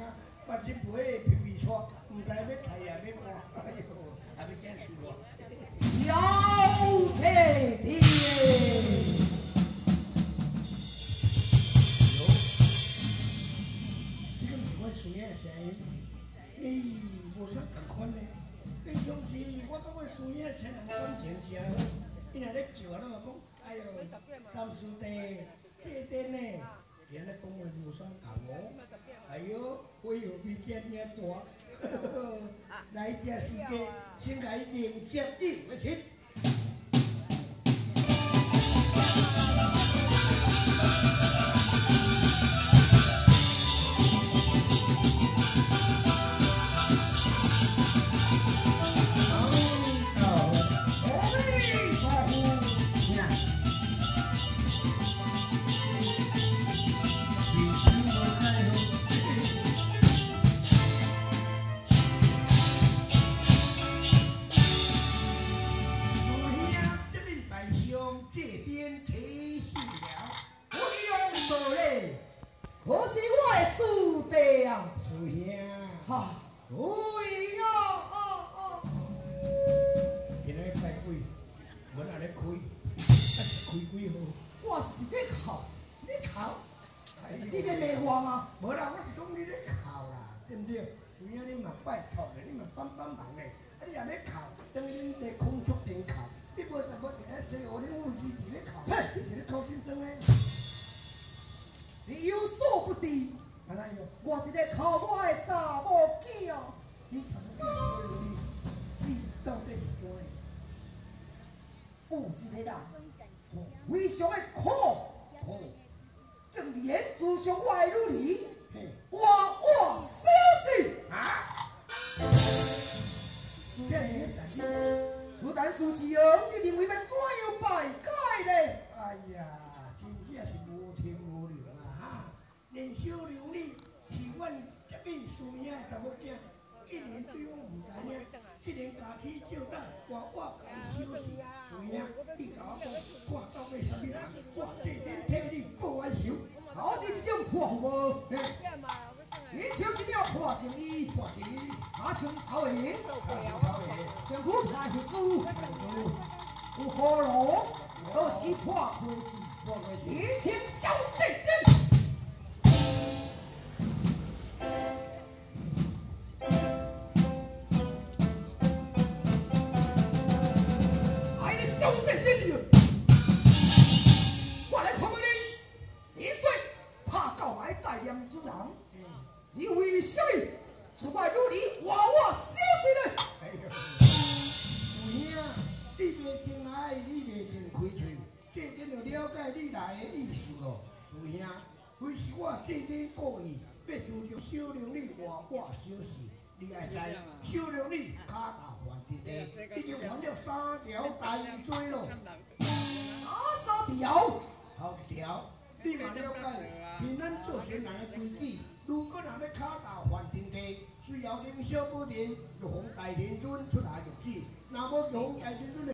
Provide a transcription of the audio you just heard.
啊，把只杯皮皮搓，唔知咩睇啊，还没见。小。我说更困难，你有时我都会输赢才能赚钱钱。你那叫了嘛？讲，哎呦，三叔的，这点呢？后边遮尔大，来遮时间，先来迎接你，快请。这可是我的师弟啊，师兄，哈，哎呀，哦哦，今日开会，我哪里开？开几号？我是在考，你考？你在骂我吗？无啦，我是讲你在考啦，对不对？师兄，你嘛拜托嘞，你嘛帮帮忙嘞，啊，你也在考，等于你在空中顶考。你无什么在说，我你误字伫咧考，伫咧考新生诶。你有所不知，安那样？我一个靠我的查某囝。你查某囝是哪里？是到底是怎的？有一个人，非常的苦，苦，竟然自上我的女儿，小刘你是阮这边输赢的查某囝，既然对我唔知影，既然家己叫等，我我该休息。输赢，你甲我讲，看到底什么人，我这边替你报完仇。好，你这种破服务，你像一了破成衣，破成衣，阿像草鞋，像草鞋，身躯太血珠，有喉咙，都是破开始，一切小贼精。你为什么出卖女儿，话我小心嘞？哎呦，有兄，你袂进来，你袂进开嘴，这点就了解你来的意思咯。有兄，非是我这点故意，要主着小龙你小事，你爱知？你卡大犯的地，已经犯了三条大罪咯。哪三条？好一条，你嘛了解？凭咱做先人的规矩。如果人咧卡大犯天地，需要领小不灵，玉皇大天尊出来就去。那么玉皇大天尊